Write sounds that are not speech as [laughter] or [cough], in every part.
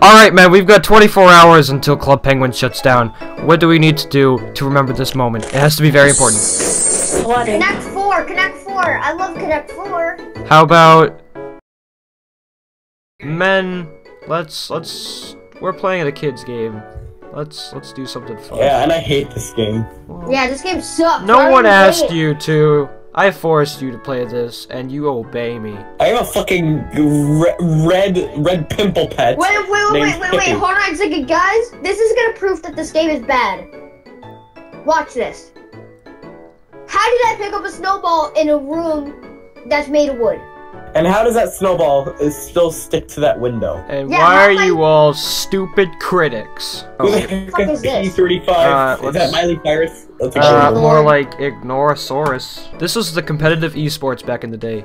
Alright, man, we've got 24 hours until Club Penguin shuts down. What do we need to do to remember this moment? It has to be very important. Flooding. Connect Four, Connect Four. I love Connect Four. How about... Men, let's, let's... We're playing a kid's game. Let's, let's do something fun. Yeah, and I hate this game. Yeah, this game sucks. No one asked you to. I forced you to play this, and you obey me. I am a fucking re- red red pimple pet. Wait, wait, wait, named wait, wait, wait, hold on a second, guys. This is gonna prove that this game is bad. Watch this. How did I pick up a snowball in a room that's made of wood? And how does that snowball uh, still stick to that window? And Yeah, why are am you all stupid critics? Who Oh, the heck fuck is this? P35? Uh, is that Miley Cyrus? That's uh, more like Ignorosaurus. This was the competitive esports back in the day.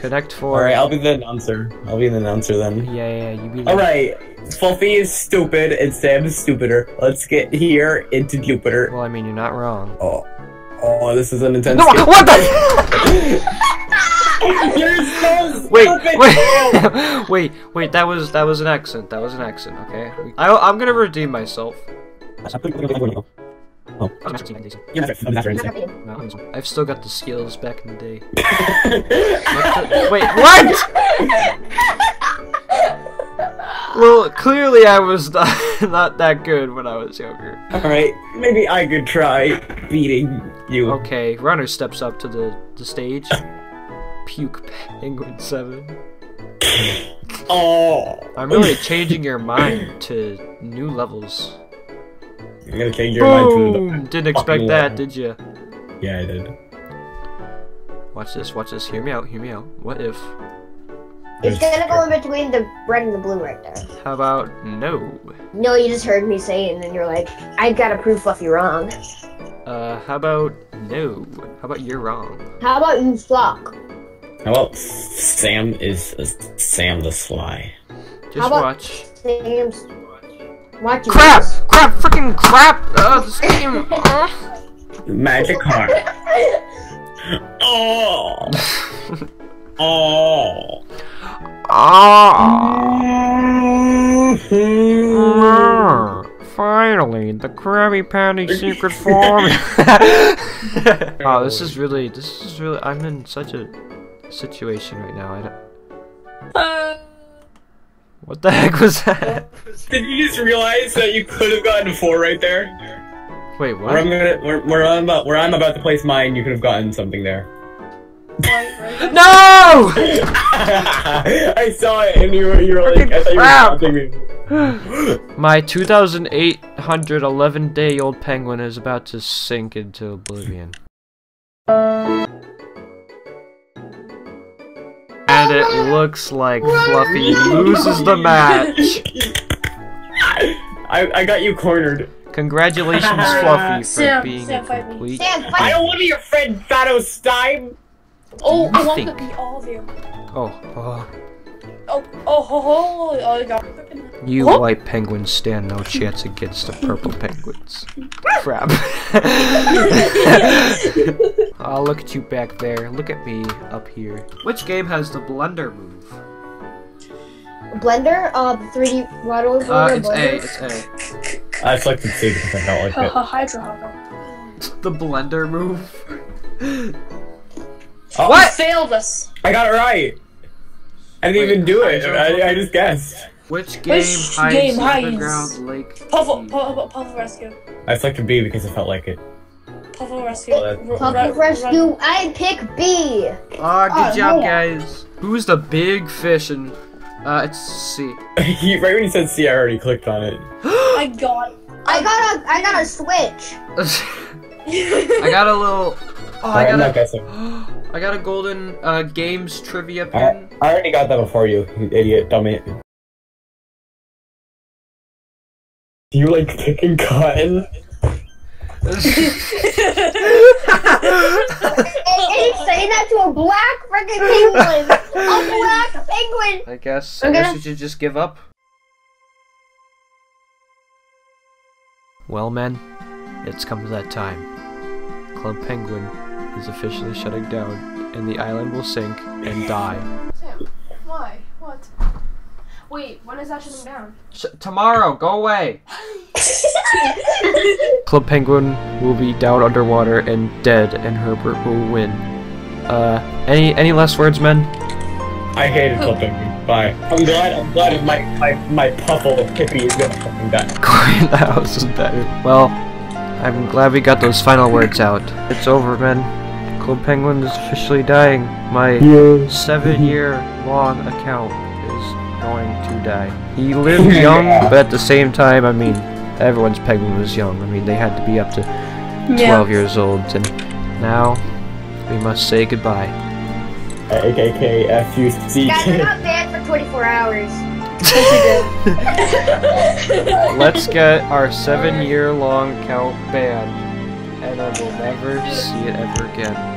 Connect Four. Alright, I'll be the announcer. I'll be the announcer then. Yeah, yeah, you be. the- Alright, Fluffy is stupid and Sam is stupider. Let's get here into Jupiter. Well, I mean, you're not wrong. Oh. Oh, this is an intense No, game. what the? [laughs] [laughs] [laughs] You're so Wait, stupid, Sam! wait, [laughs] wait, wait. That was that was an accent. That was an accent. Okay. I, I'm gonna redeem myself. Oh. I'm not very sick. No, I've still got the skills back in the day. The- [laughs] Wait, what? Well, clearly I was not, not that good when I was younger. Alright, maybe I could try beating you. Okay, Runner steps up to the, the stage. Puke Penguin 7. [laughs] Oh. I'm really changing your mind to new levels. You're gonna change your mind to Boom! Didn't expect that, level. did you? Yeah, I did. Watch this, watch this. Hear me out, hear me out. What if? It's gonna go in between the red and the blue right there. How about no? No, you just heard me say it, and then you're like, I've gotta prove Fluffy wrong. Uh, how about no? How about you're wrong? How about you suck? How about Sam is uh, Sam the Sly? Just How about- watch. Sam's. Watch you Crap! guys. Crap! Freaking crap! Uh, this game. uh. Magic card. Oh. Oh. Ah! Mhm. Finally, the Krabby Patty secret form. [laughs] [laughs] oh, this is really, this is really. I'm in such a situation right now. I don't. Uh. What the heck was that? Did you just realize that you could have gotten four right there? Wait, Where I'm what? gonna, where, where I'm about, where I'm about to place mine, you could have gotten something there. [laughs] No! [laughs] I saw it, and you were, you were like, I thought you were taunting me. [gasps] My 2,811 day old penguin is about to sink into oblivion. And it looks like Fluffy loses the match. I, I got you cornered. Congratulations, [laughs] Fluffy, for Sam, being Sam, a complete. Sam, I don't want to be your friend, Thanos Stein. Oh, I want think? to beat all of you. Oh, oh. Oh, oh, ho, ho, oh, I got You What? white penguins stand no chance against the purple penguins. [laughs] Crap. [laughs] oh, look at you back there. Look at me up here. Which game has the blender move? Blender, uh, the 3D Water Uh, Blender. it's A, Blender. it's A. I selected C because I felt like it. Haha, Hydra The blender move? Oh, You failed us. I got it right. I didn't Wait, even do it. I, I just guessed. Which game Which hides game hides? underground lake? Puffle, key? Puffle, Puffle Rescue. I selected B because I felt like it. Puffle Rescue. That's- R- re- Rescue, I pick B. Ah, good Oh, job, no. guys. Who's the big fish in... Uh, it's C. [laughs] He- right when you said C, I already clicked on it. [gasps] I got. I got a, I got a switch. [laughs] I got a little... Oh, I Alright, I'm got not a... guessing. [gasps] I got a golden uh, games trivia I. I already got that before you, you idiot, dummy. You like picking cotton? And, and he's saying that to a black freaking penguin. a black penguin. I guess, I I'm guess gonna- we should just give up. Well, men, it's come to that time. Club Penguin is officially shutting down, and the island will sink and die. Sam, why? What? Wait, when is that shutting down? Sh- tomorrow, go away. [laughs] [laughs] Club Penguin will be down underwater and dead, and Herbert will win. Uh, any any last words, men? I hated Club Penguin. Bye. I'm glad. I'm glad my my my puffle hippie is gonna fucking die. [laughs] Quiet the house is better. Well, I'm glad we got those final words out. It's over, men. Club Penguin is officially dying. My seven-year-long account is going to die. He lived [laughs] young, but at the same time, I mean, everyone's penguin was young. I mean, they had to be up to 12 years old, and now we must say goodbye. AKK FUC. Guys, we're not banned for 24 hours. [laughs] Let's get our seven-year-long count banned, and I will never see it ever again.